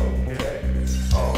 okay. Oh.